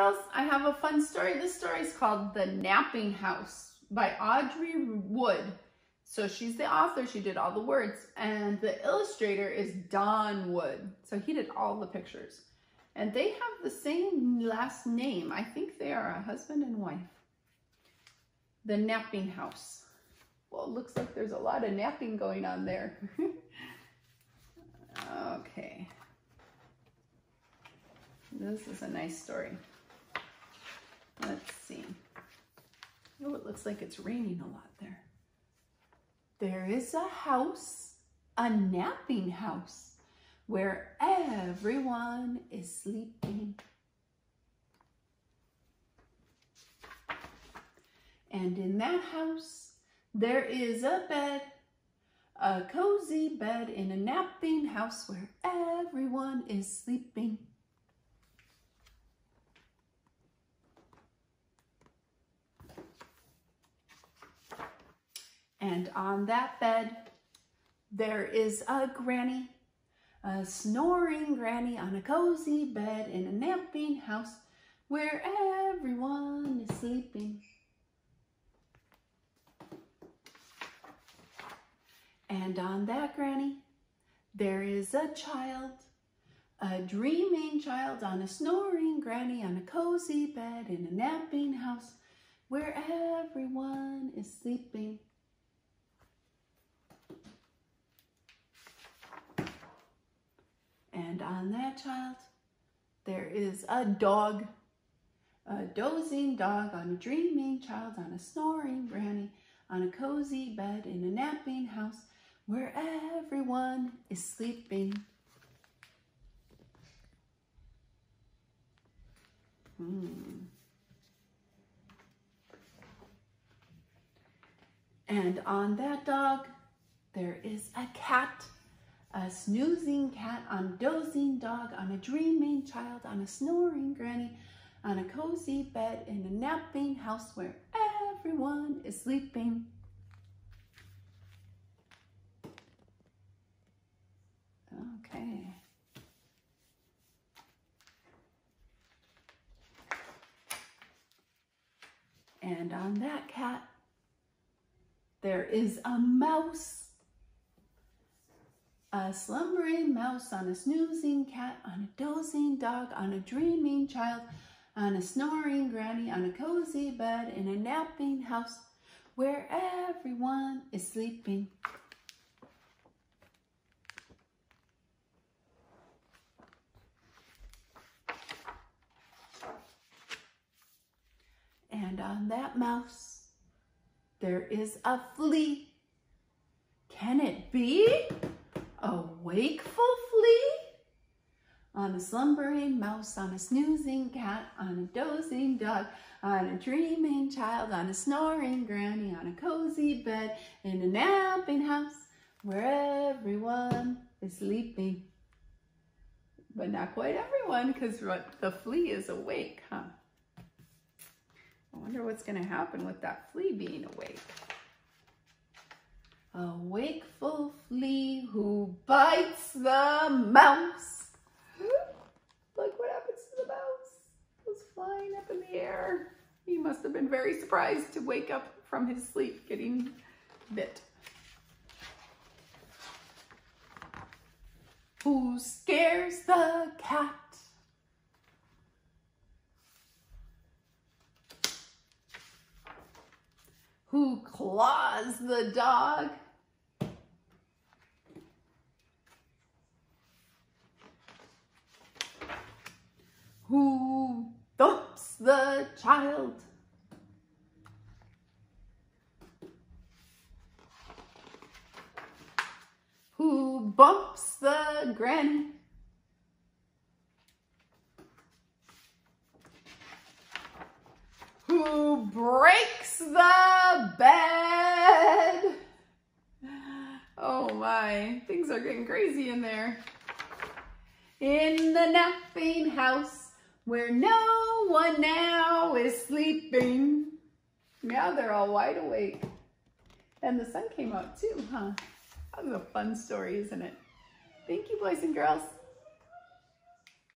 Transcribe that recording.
girls, I have a fun story. This story is called The Napping House by Audrey Wood. So she's the author, she did all the words, and the illustrator is Don Wood. So he did all the pictures. And they have the same last name. I think they are a husband and wife. The Napping House. Well, it looks like there's a lot of napping going on there. okay. This is a nice story. Oh, it looks like it's raining a lot there. There is a house, a napping house, where everyone is sleeping. And in that house, there is a bed, a cozy bed in a napping house where everyone is sleeping. And on that bed, there is a granny, a snoring granny on a cozy bed in a napping house where everyone is sleeping. And on that granny, there is a child, a dreaming child on a snoring granny on a cozy bed in a napping house where everyone is sleeping. And on that child, there is a dog, a dozing dog on a dreaming child, on a snoring granny, on a cozy bed in a napping house where everyone is sleeping. Hmm. And on that dog, there is a cat a snoozing cat, on dozing dog, on a dreaming child, on a snoring granny, on a cozy bed in a napping house where everyone is sleeping. Okay. And on that cat, there is a mouse a slumbering mouse, on a snoozing cat, on a dozing dog, on a dreaming child, on a snoring granny, on a cozy bed, in a napping house where everyone is sleeping. And on that mouse, there is a flea. Can it be? A wakeful flea? On a slumbering mouse, on a snoozing cat, on a dozing dog, on a dreaming child, on a snoring granny, on a cozy bed, in a napping house where everyone is sleeping. But not quite everyone, because the flea is awake, huh? I wonder what's going to happen with that flea being awake. A wakeful flea who bites the mouse. Look what happens to the mouse. It was flying up in the air. He must have been very surprised to wake up from his sleep getting bit. Who scares the cat? Who claws the dog. Who thumps the child. Who bumps the granny. Breaks the bed. Oh my, things are getting crazy in there. In the napping house where no one now is sleeping. Now they're all wide awake. And the sun came out too, huh? That was a fun story, isn't it? Thank you, boys and girls.